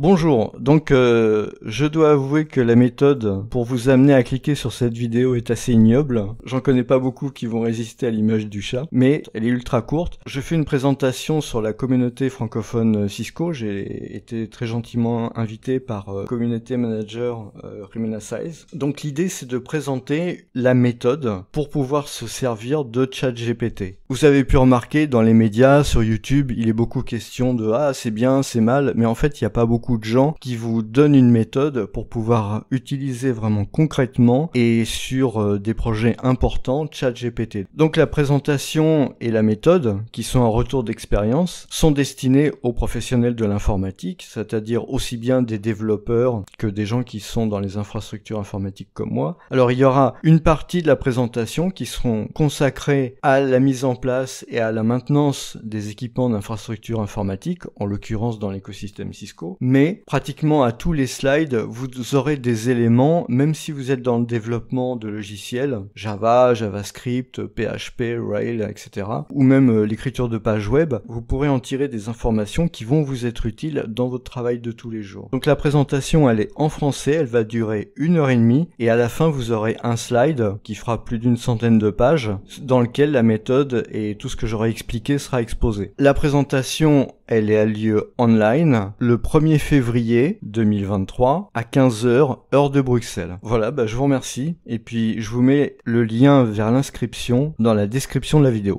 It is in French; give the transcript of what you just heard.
Bonjour, donc euh, je dois avouer que la méthode pour vous amener à cliquer sur cette vidéo est assez ignoble. J'en connais pas beaucoup qui vont résister à l'image du chat, mais elle est ultra courte. Je fais une présentation sur la communauté francophone Cisco. J'ai été très gentiment invité par euh, communauté manager euh, Rimena Size. Donc l'idée c'est de présenter la méthode pour pouvoir se servir de ChatGPT. Vous avez pu remarquer dans les médias, sur YouTube, il est beaucoup question de ah c'est bien, c'est mal, mais en fait il n'y a pas beaucoup de gens qui vous donnent une méthode pour pouvoir utiliser vraiment concrètement et sur euh, des projets importants ChatGPT. Donc la présentation et la méthode, qui sont un retour d'expérience, sont destinées aux professionnels de l'informatique, c'est-à-dire aussi bien des développeurs que des gens qui sont dans les infrastructures informatiques comme moi. Alors il y aura une partie de la présentation qui seront consacrées à la mise en place et à la maintenance des équipements d'infrastructures informatiques, en l'occurrence dans l'écosystème Cisco, mais pratiquement à tous les slides, vous aurez des éléments, même si vous êtes dans le développement de logiciels, Java, JavaScript, PHP, Rail, etc., ou même euh, l'écriture de pages web, vous pourrez en tirer des informations qui vont vous être utiles dans votre travail de tous les jours. Donc la présentation, elle est en français, elle va durer une heure et demie, et à la fin, vous aurez un slide qui fera plus d'une centaine de pages, dans lequel la méthode et tout ce que j'aurai expliqué sera exposé. La présentation, elle à lieu online le 1er février 2023 à 15h heure de Bruxelles. Voilà, bah, je vous remercie et puis je vous mets le lien vers l'inscription dans la description de la vidéo.